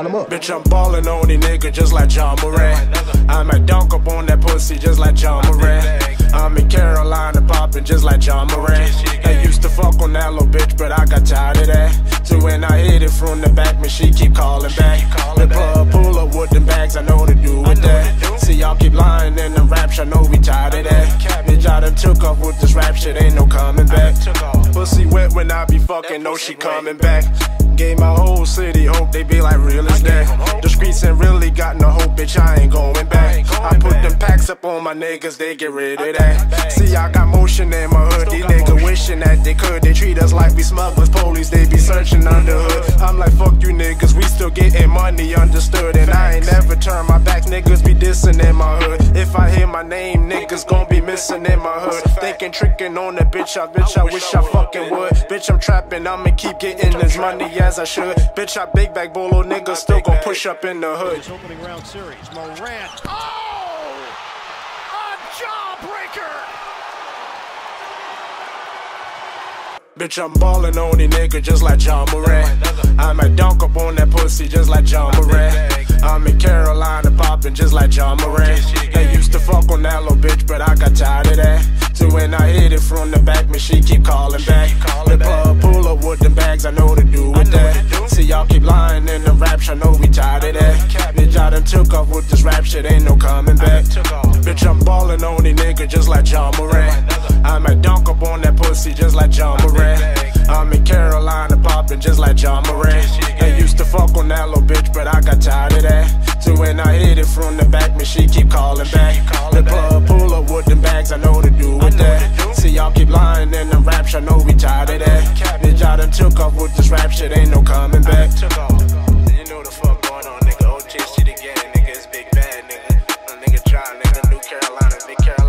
Line them up. Bitch, I'm ballin' on these niggas just like Ja Morant. I might dunk up on that pussy just like Ja Morant. I'm in Carolina poppin' just like Ja Morant. I used to fuck on that little bitch, but I got tired of that. So when I hit it from the back, man, she keep calling back. The plug pull up with them bags, I know to do with that. See, y'all keep lying in the raps, I know we tired of that. Bitch, I done took off with this rap shit, ain't no coming back. Pussy wet when I be fucking, know she coming back. Gave my whole city they be like real as that. The streets ain't really got no hope, bitch, I ain't going back. I put them packs up on my niggas, they get rid of that. See, I got motion in my hood, these niggas wishing that they could. We smugglers, police, they be searching under hood. I'm like, fuck you niggas, we still getting money, understood. And I ain't never turn my back, niggas be dissing in my hood. If I hear my name, niggas gon' be missing in my hood. Thinking, tricking on the bitch, I bitch, I wish I fucking would. Bitch, I'm trapping, I'ma keep getting this money as I should. Bitch, I Bigg Bagg Bolo, niggas still gon' push up in the hood. Opening round series. Morant. Oh! A jawbreaker! Bitch, I'm ballin' on these niggas just like Ja Morant. I might dunk up on that pussy just like Ja Morant. I'm in Carolina poppin' just like Ja Morant. They used to fuck on that little bitch, but I got tired of that. So when I hit it from the back, man, she keep callin' back. The plug pull up with them bags, I know to do with that. See, y'all keep lying in the raps, I know we tired of that. Bitch, I done took off with this rap shit, ain't no coming back. Bitch, I'm ballin' on these niggas just like Ja Morant. I'm a dunk up on that pussy just like Ja Morant. I'm in Carolina popping just like Ja Morant. I used to fuck on that little bitch, but I got tired of that. So when I hit it from the back, man, she keep calling back. The club pull up with bags, I know to do with that. See y'all keep lying in the rap. I know we tired of that. Bitch, I done took off with this rap shit, ain't no coming back. Carolina, big Carolina.